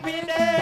baby day.